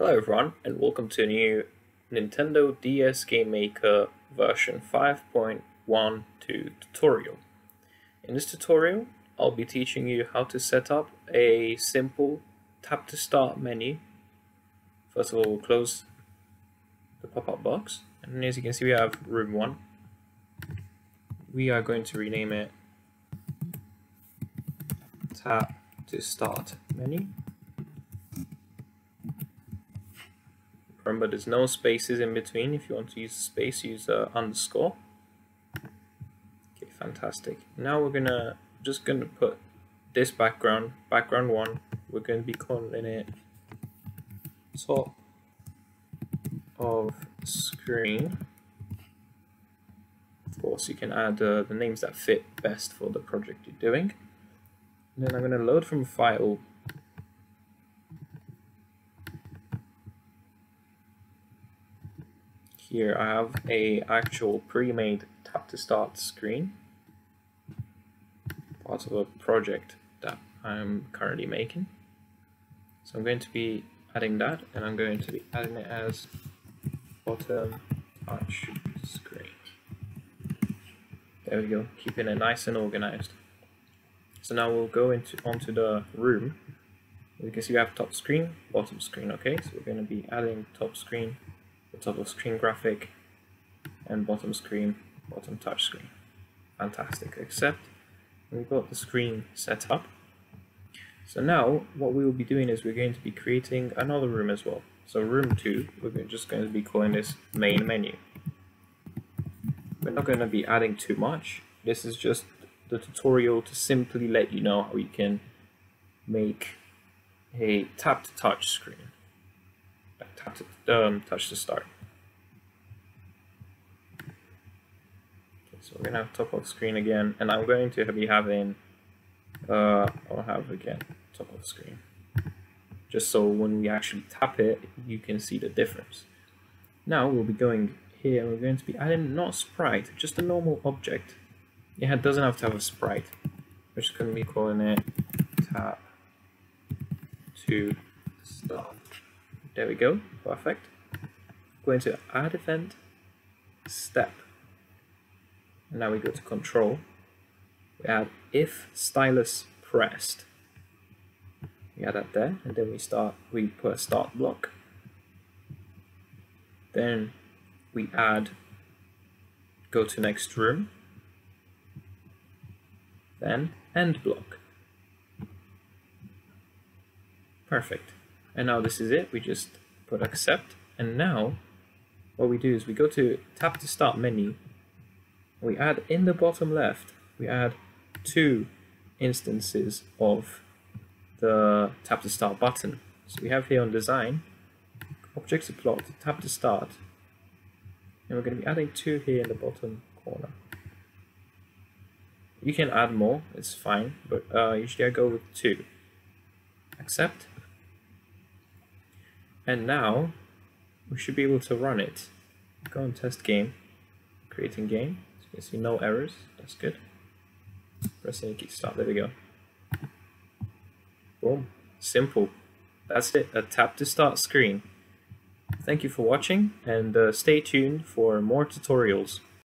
Hello everyone and welcome to a new Nintendo DS Game Maker version 5.12 tutorial. In this tutorial I'll be teaching you how to set up a simple tap to start menu. First of all we'll close the pop-up box and as you can see we have room 1. We are going to rename it tap to start menu Remember, there's no spaces in between. If you want to use a space, use a underscore. Okay, fantastic. Now we're gonna just gonna put this background, background one. We're to be calling it top of screen. Of course, you can add uh, the names that fit best for the project you're doing. And then I'm to load from file here I have a actual pre-made tap to start screen. Part of a project that I'm currently making. So I'm going to be adding that and I'm going to be adding it as bottom touch screen. There we go. Keeping it nice and organized. So now we'll go into onto the room. You can see we have top screen bottom screen okay? So we're going to be adding top screen the top of screen graphic and bottom screen, bottom touch screen. Fantastic, except we've got the screen set up. So now what we will be doing is we're going to be creating another room as well. So room 2, we're just going to be calling this main menu. We're not going to be adding too much. This is just the tutorial to simply let you know how you can make a tap to touch screen um, touch to start. Okay, so we're gonna have top of screen again, and I'm going to be having, uh, I'll have again top of screen, just so when we actually tap it, you can see the difference. Now we'll be going here, we're going to be adding not sprite, just a normal object. Yeah, it doesn't have to have a sprite. We're just to be calling it tap to start. There we go, perfect. Going to add event, step. And now we go to control. We add if stylus pressed. We add that there, and then we start, we put a start block. Then we add go to next room, then end block. Perfect. And now this is it. We just put accept. And now what we do is we go to tap to start menu. We add in the bottom left, we add two instances of the tap to start button. So we have here on design, object to plot, tap to start. And we're going to be adding two here in the bottom corner. You can add more, it's fine, but uh, usually I go with two. Accept. And now we should be able to run it. Go and test game, creating game. So you can see no errors, that's good. Press any key start, there we go. Boom, simple. That's it, a tap to start screen. Thank you for watching and uh, stay tuned for more tutorials.